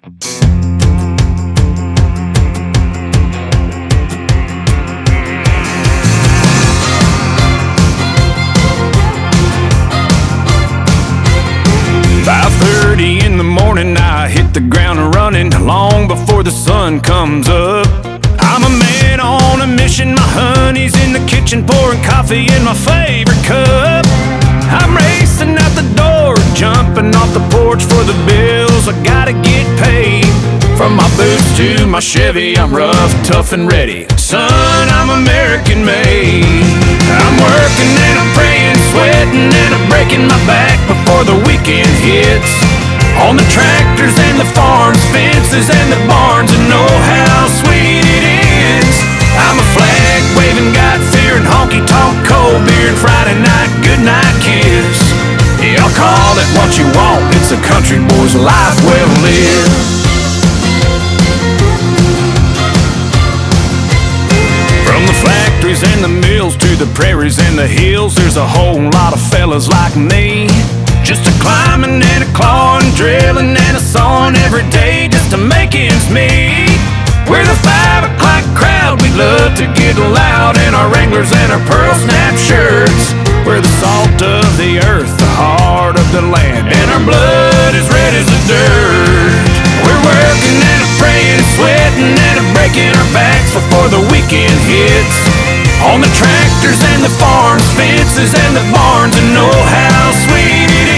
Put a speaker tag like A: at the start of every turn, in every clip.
A: Five thirty in the morning, I hit the ground running long before the sun comes up. I'm a man on a mission. My honey's in the kitchen pouring coffee in my favorite cup. I'm racing out the door, jumping off the porch for the bills. I gotta get paid. From my boots to my Chevy, I'm rough, tough, and ready. Son, I'm American made. I'm working and I'm praying, sweating and I'm breaking my back before the weekend hits. On the tractors and the farms, fences and the barns, and know how sweet it is. I'm a flag waving, God fearing, honky tonk, cold beer, and Friday night goodnight kiss. Y'all country boy's life well lived. From the factories and the mills to the prairies and the hills, there's a whole lot of fellas like me. Just a climbing and a clawing, drilling and a sawing every day just to make ends meet. We're the five o'clock crowd, we love to get loud in our Wranglers and our pearl snap shirts. We're the salt of the earth, the heart of the land, and our blood is red as the dirt. We're working and praying, sweating and breaking our backs before the weekend hits. On the tractors and the farms, fences and the barns, and know how sweet it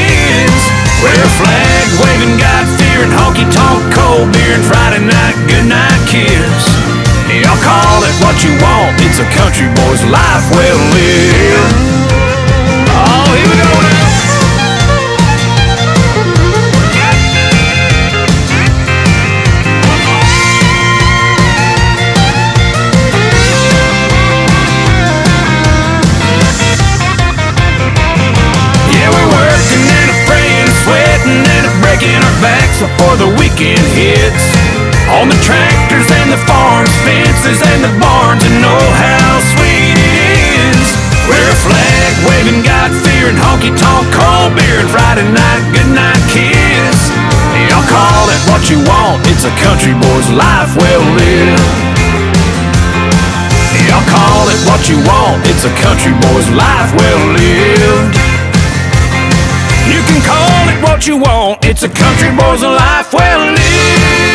A: is. We're a flag waving, God fearing, honky tonk, cold beer, and Friday night goodnight kiss. Y'all call it what you want, it's a country boy's life well lived. Backs before the weekend hits. On the tractors and the farms, fences and the barns, and know how sweet it is. We're a flag waving, God fearing, honky tonk, cold beer, and Friday night goodnight kiss. Y'all call it what you want, it's a country boy's life well lived. Y'all call it what you want, it's a country boy's life well lived. You can call it what you want, it's a country boy's life well lived.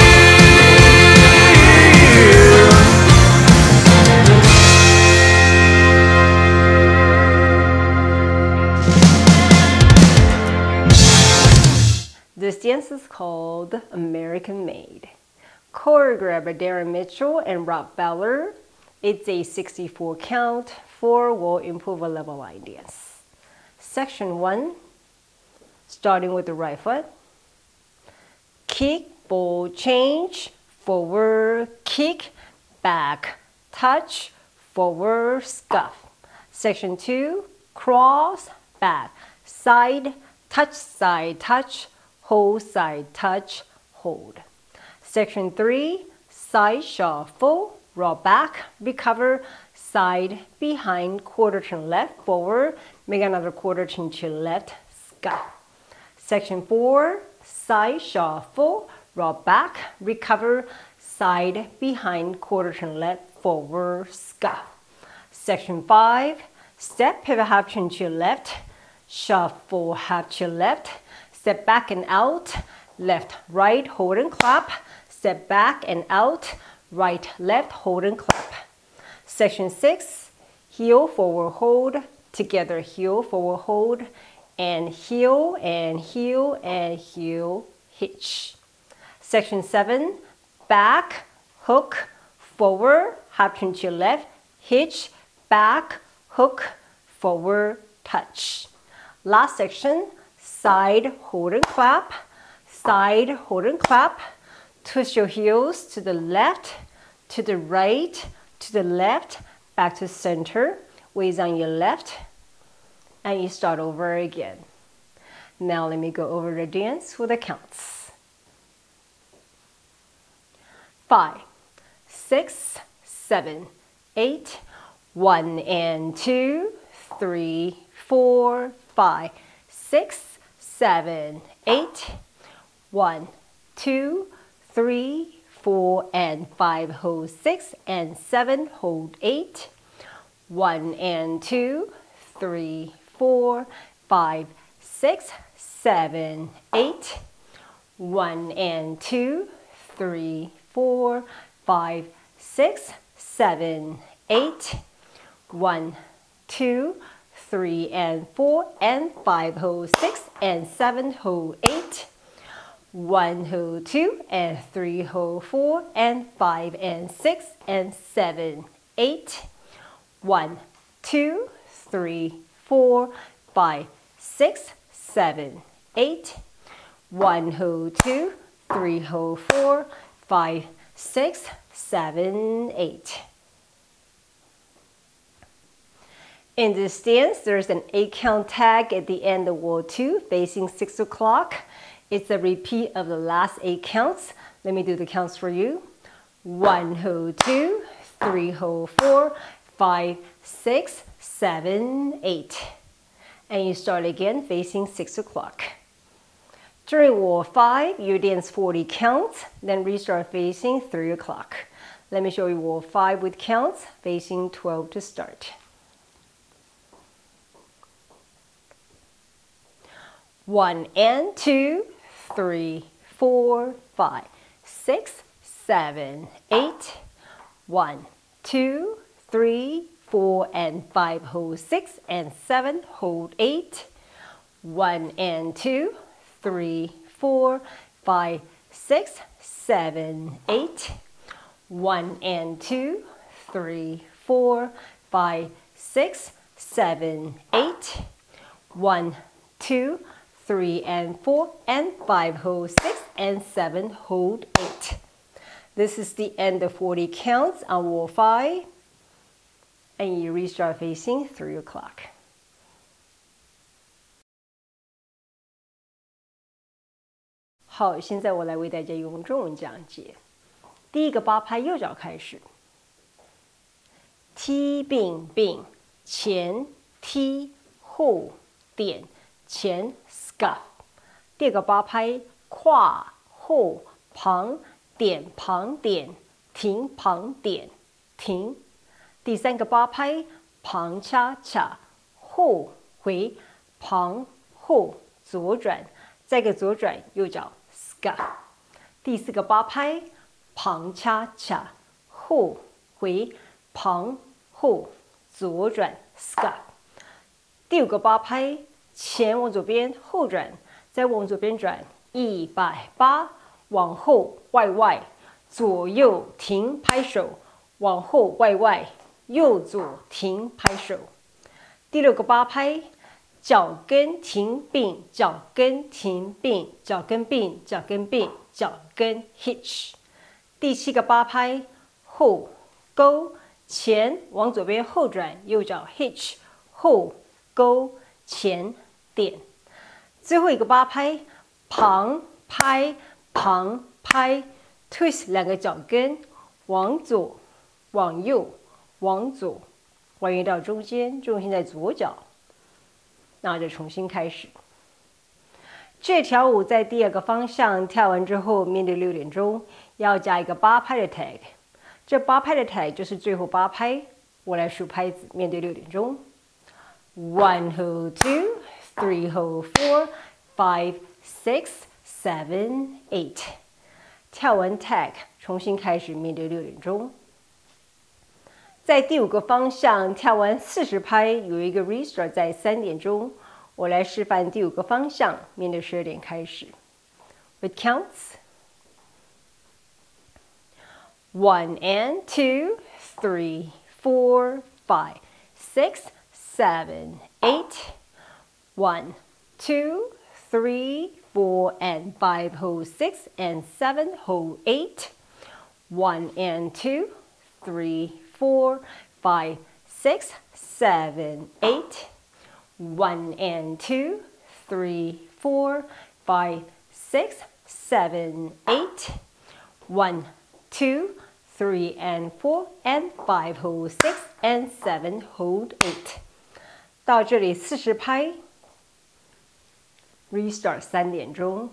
B: This dance is called American Made. Choreographed by Darren Mitchell and Rob Fowler. It's a 64 count, 4 wall improver level line dance. Section 1, starting with the right foot. Kick, ball change, forward, kick, back, touch, forward, scuff. Section 2, cross, back, side, touch, side, touch, hold, side, touch, hold. Section 3, side shuffle, roll back, recover, side, behind, quarter turn left, forward, make another quarter turn to left, scuff. Section 4, side shuffle, roll back, recover, side, behind, quarter turn left, forward, scuff. Section 5, step, pivot half turn to your left, shuffle half to left, step back and out, left, right, hold and clap, step back and out, right, left, hold and clap. Section 6, heel, forward, hold, together, heel, forward, hold, and heel, and heel, and heel, hitch. Section 7, back, hook, forward, half turn to left, hitch, back, hook, forward, touch. Last section, side, hold and clap, side, hold and clap. Twist your heels to the left, to the right, to the left, back to center. Weighs on your left, and you start over again. Now let me go over the dance with the counts. Five, six, seven, eight, one and two, three, four, five, six, seven, eight, one, two, three, four, and five, hold six, and seven, hold eight. One and two, three, four, five, six, seven, eight. One and two, three, four, five, six, seven, eight. One, two, three, and four, and five, hold six, and seven, hold eight. One, hold two, and three, hold four, and five, and six, and seven, eight. One, two, three, four, five, six, seven, eight. One, hold two, three, hold four, five, six, seven, eight. In this dance, there's an eight count tag at the end of wall two facing six o'clock. It's a repeat of the last eight counts. Let me do the counts for you. One hold two, three hold four, five, six, seven, eight. And you start again facing six o'clock. During wall five, you dance 40 counts, then restart facing three o'clock. Let me show you wall five with counts, facing 12 to start. One and two, three, four, five, six, seven, eight. One, two, three, four, and five. Hold six and seven. Hold eight. One and two, three, four, five, six, seven, eight. One and two, three, four, five, six, seven, eight. One, two three and four and five hold six and seven hold eight. This is the end of 40 counts on wall five and you restart facing three o'clock. 好，现在我来为大家用中文讲解，第一个八拍右脚开始，踢并并，前踢，后点，前，scarf 第二个八拍，跨后，旁点旁点，停旁点，停。第三个八拍旁恰恰后回旁后左转，再个左转右脚 scuff。第四个八拍旁恰恰后回旁后左转 scap。第五个八拍。前往左边，后转，再往左边转一百八，往后外外，左右停拍手，往后外外，右左停拍手。第六个八拍，脚跟停并，脚跟停并，脚跟并，脚跟并，脚跟 hitch。第七个八拍，后勾前往左边后转，右脚 hitch 后勾前。点，最后一个八拍，旁拍旁拍，twist 两个脚跟，往左，往右，往左，还原到中间，重心在左脚。那就重新开始。这条舞在第二个方向跳完之后，面对六点钟要加一个八拍的 tag，这八拍的 tag 就是最后八拍。我来数拍子，面对六点钟 One, two, three, four, five, six, seven, eight。跳完 tag，重新开始面对六点钟。在第五个方向跳完四十拍，有一个 restart 在三点钟。我来示范第五个方向，面对十二点开始。With counts. One and two, three, four, five, six, seven, eight. One, two, three, four, and five, hold six, and seven, hold eight. One and two, three, four, five, six, seven, eight. One and two, three, four, five, six, seven, eight. One, two, three, and four, and five, hold six, and seven, hold eight. 到这里四十拍。restart 三点钟。